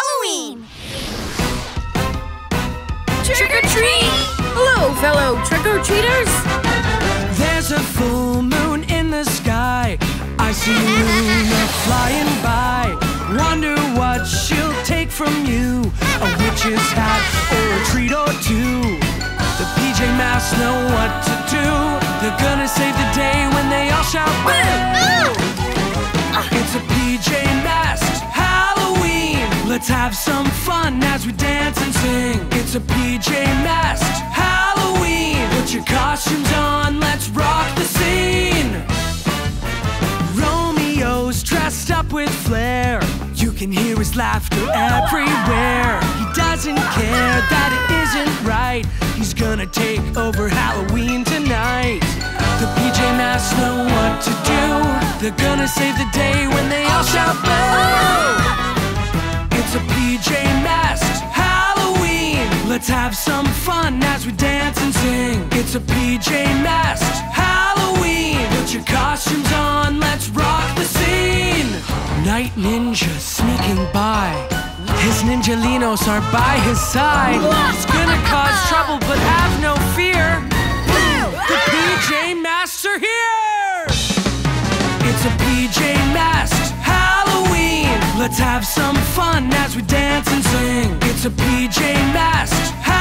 Masks Halloween! Trick or treat! Hello, fellow trick or treaters! There's a full moon in the sky. I see Luna flying by. Wonder what she'll take from you a witch's hat or a treat or two. The PJ Masks know what to do. They're gonna save have some fun as we dance and sing. It's a PJ Masks Halloween. Put your costumes on, let's rock the scene. Romeo's dressed up with flair. You can hear his laughter everywhere. He doesn't care that it isn't right. He's gonna take over Halloween tonight. The PJ Masks know what to do. They're gonna save the day when they all shout boo! Let's have some fun as we dance and sing. It's a PJ Masks Halloween. Put your costumes on, let's rock the scene. Night Ninja sneaking by. His ninjalinos are by his side. He's gonna cause trouble, but have no fear. The PJ Masks are here. It's a PJ. Let's have some fun as we dance and sing. It's a PJ Masks